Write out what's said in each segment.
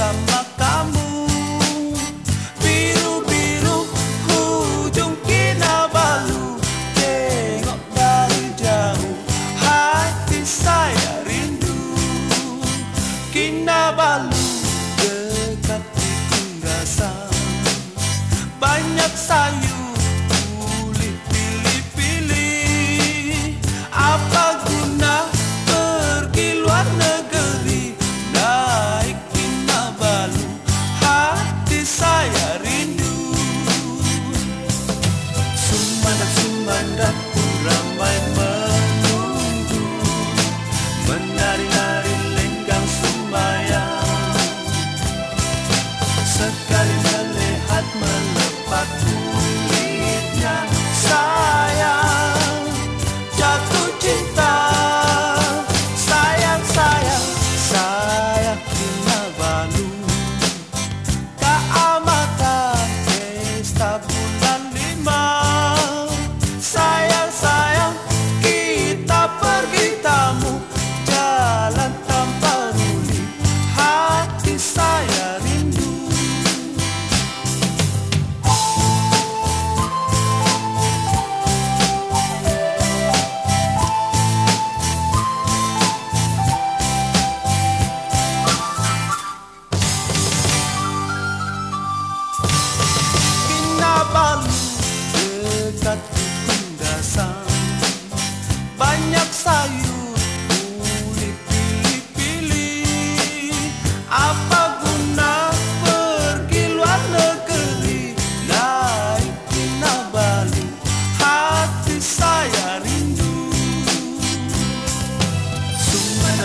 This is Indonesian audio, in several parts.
sama kamu. Biru-biru hujung Kinabalu Tengok dari jauh hati saya rindu. Kinabalu dekat di rasa. Banyak sayur Yeah.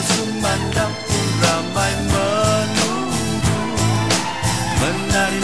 Sumandang pun ramai menunggu. Menari